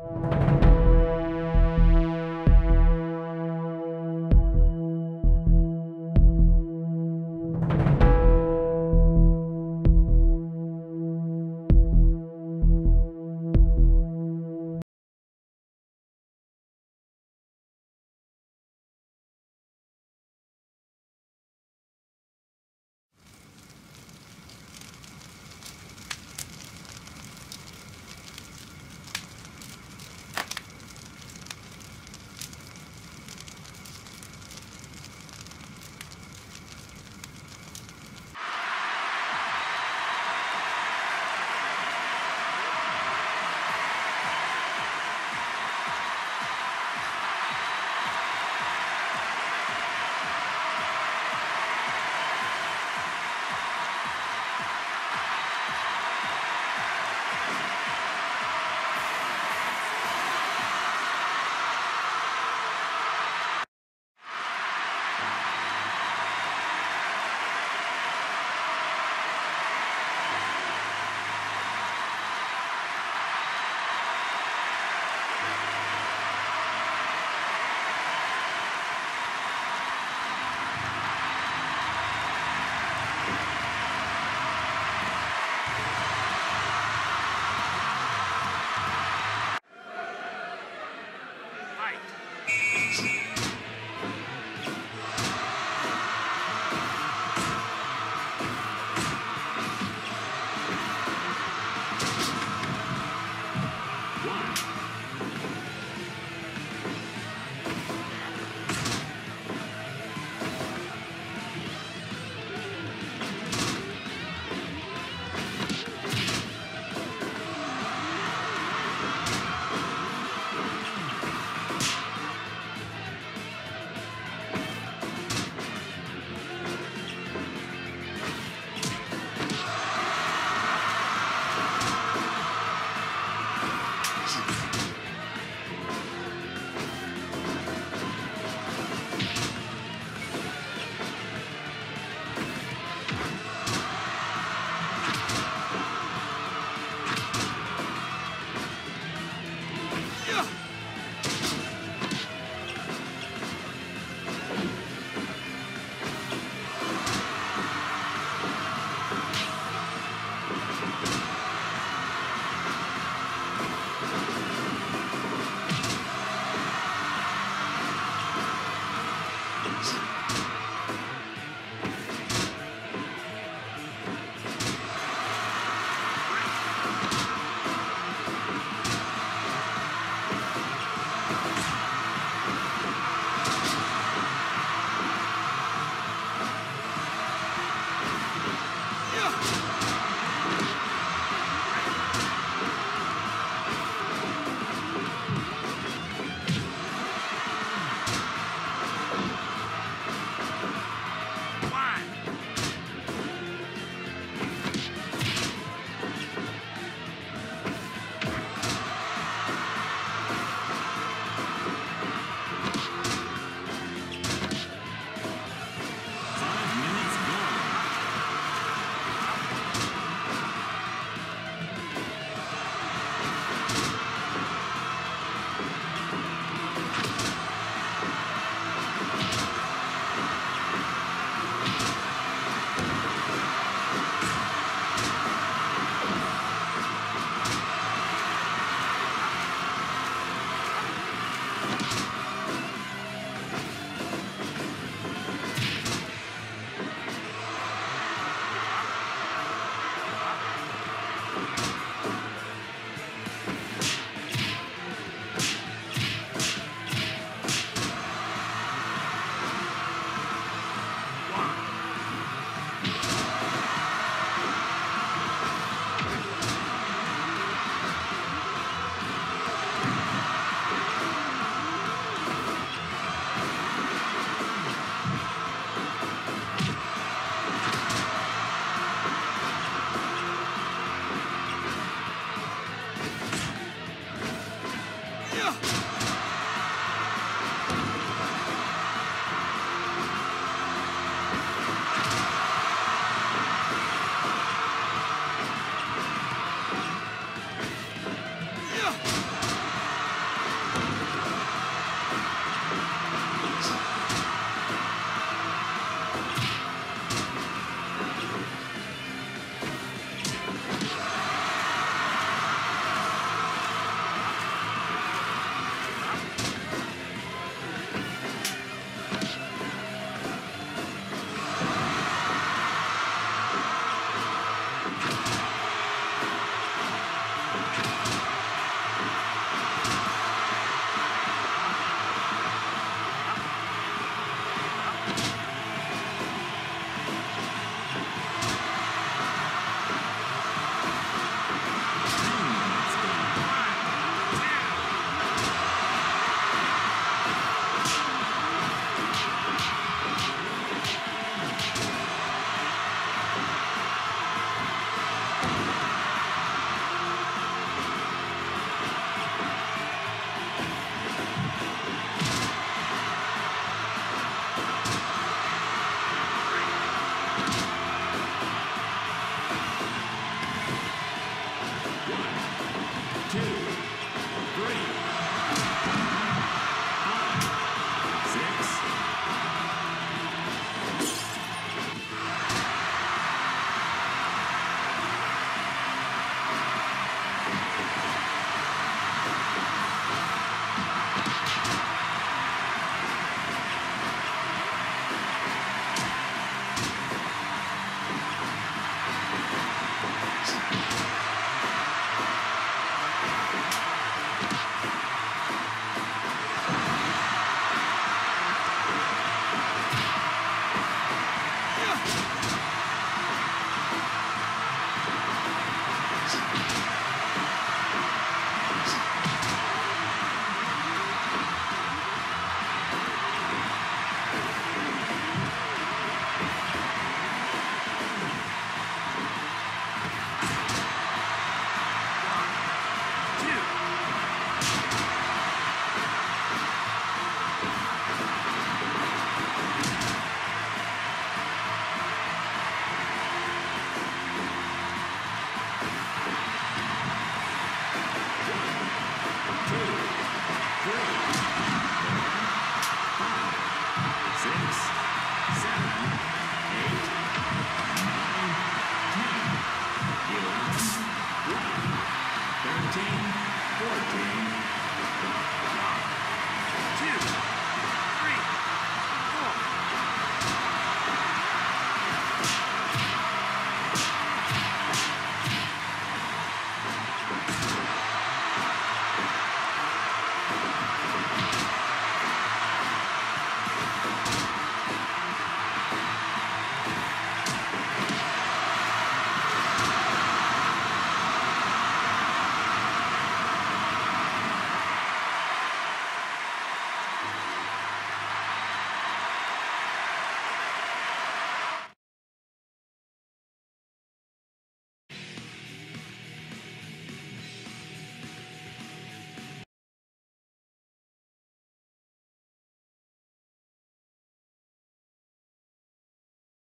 you